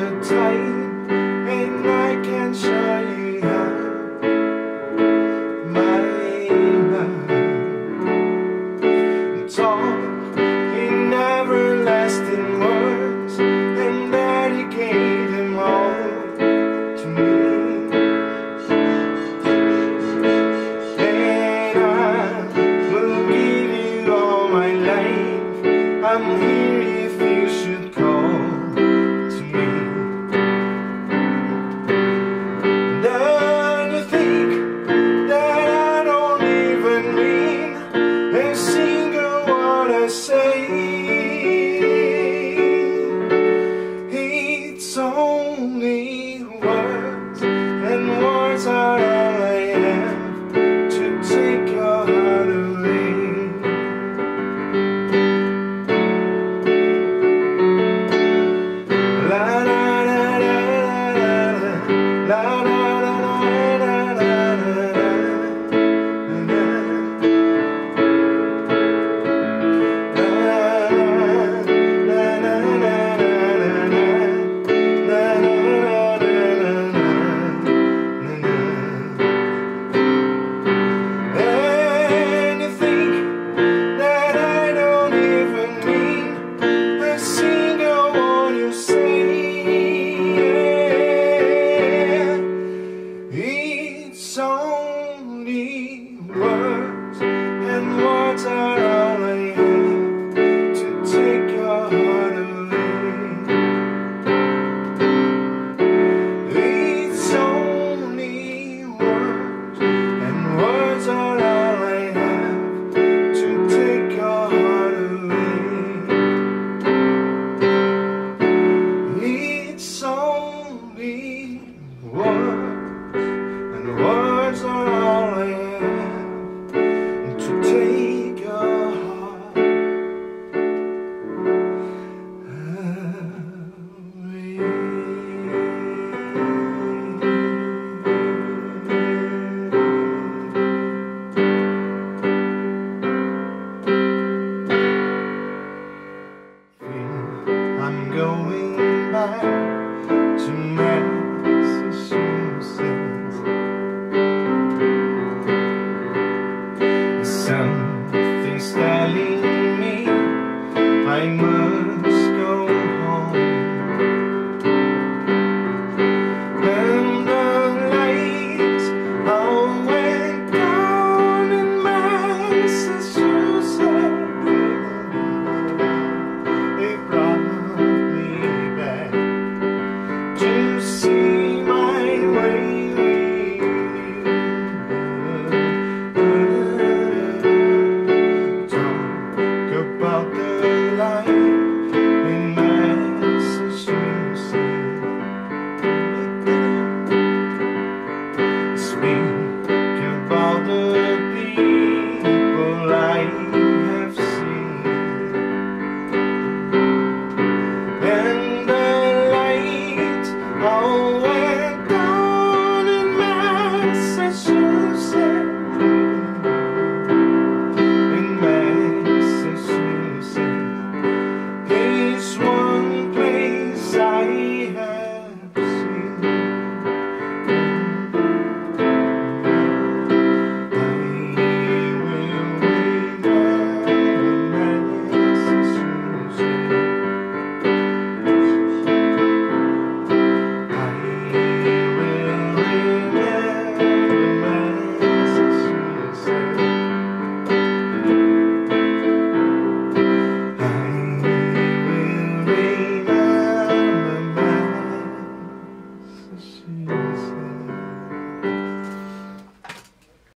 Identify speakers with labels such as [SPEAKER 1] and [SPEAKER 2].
[SPEAKER 1] tight. Say.